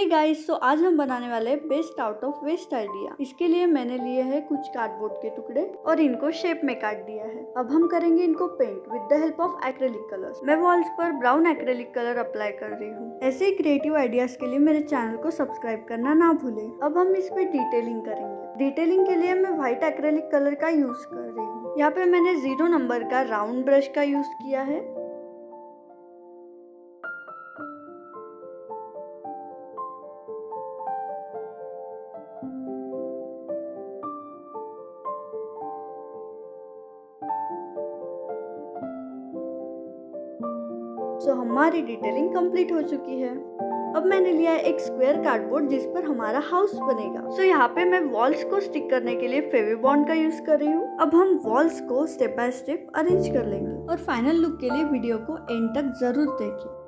Hey guys so आज हम बनाने वाले हैं best out of waste idea इसके लिए मैंने लिए है कुछ कार्डबोर्ड के टुकड़े और इनको शेप में काट दिया है। अब हम करेंगे इनको paint with the help of acrylic colours मैं वॉल्स पर ब्राउन एक्रेलिक कलर अप्लाई कर रही हूँ। ऐसे ही क्रिएटिव आइडियाज़ के लिए मेरे चैनल को सब्सक्राइब करना ना भूले। अब हम इस पे डिटेलिंग करेंगे। डिटेलिंग के लिए मैं व्हाइट एक्रेलिक कलर का यूज़ कर रही हूँ। यहाँ पे मैंने ज़ीरो नंबर का राउंड ब्रश का यूज़ किया है। सो हमारी डिटेलिंग कंप्लीट हो चुकी है। अब मैंने लिया है एक स्क्वायर कार्डबोर्ड जिस पर हमारा हाउस बनेगा। सो so, यहाँ पे मैं वॉल्स को स्टिक करने के लिए फेवी बॉन्ड का यूज़ कर रही हूँ। अब हम वॉल्स को स्टेप बाय स्टेप अरेंज कर लेंगे। और फाइनल लुक के लिए वीडियो को एंड तक ज़रूर देखिए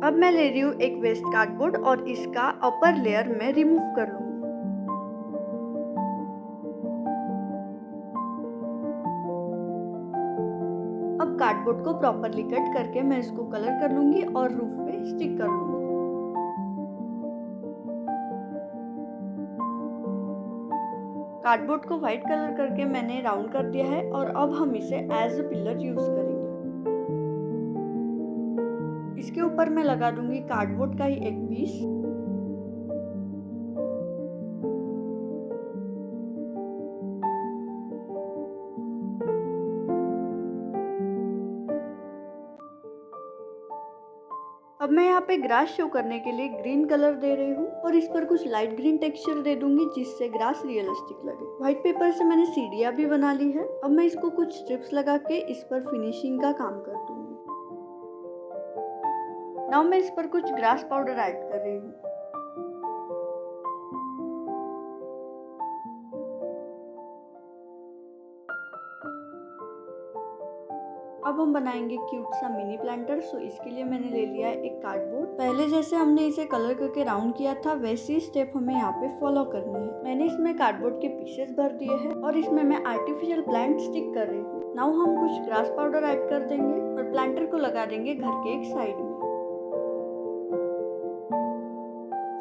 अब मैं ले रही हूँ एक वेस्ट कार्डबोर्ड और इसका अपर लेयर मैं रिमूव कर लूँगी। अब कार्डबोर्ड को प्रॉपरली कट करके मैं इसको कलर कर लूँगी और रूफ पे स्टिक कर लूँगी। कार्डबोर्ड को व्हाइट कलर करके मैंने राउंड कर दिया है और अब हम इसे एज अ पिलर यूज़ करेंगे। इसके ऊपर मैं लगा दूँगी कार्डबोर्ड का ही एक पीस अब मैं यहाँ पे ग्रास शो करने के लिए ग्रीन कलर दे रही हूँ और इस पर कुछ लाइट ग्रीन टेक्सचर दे दूँगी जिससे ग्रास रियलिस्टिक लगे। व्हाइट पेपर से मैंने सीढ़ियाँ भी बना ली है। अब मैं इसको कुछ स्ट्रिप्स लगा के इस पर फिनिशिंग का काम कर। नाउ मैं इस पर कुछ ग्रास पाउडर ऐड कर रही हूँ। अब हम बनाएँगे क्यूट सा मिनी प्लांटर सो इसके लिए मैंने ले लिया है एक कार्डबोर्ड पहले जैसे हमने इसे कलर करके राउंड किया था, वैसे ही स्टेप हमें यहाँ पे फॉलो करनी है। मैंने इसमें कार्डबोर्ड के पीसेस भर दिए हैं और इसमें मैं आर्टिफिशियल प्लांट स्टिक कर रही हूँ। नाउ हम कुछ ग्रास पाउडर ऐड कर देंगे और प्लांटर को लगा देंगे घर के एक साइड में।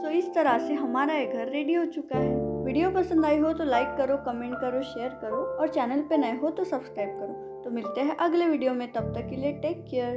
तो इस तरह से हमारा ये घर रेडी हो चुका है। वीडियो पसंद आई हो तो लाइक करो कमेंट करो शेयर करो और चैनल पे नए हो तो सब्सक्राइब करो। तो मिलते हैं अगले वीडियो में, तब तक के लिए टेक केयर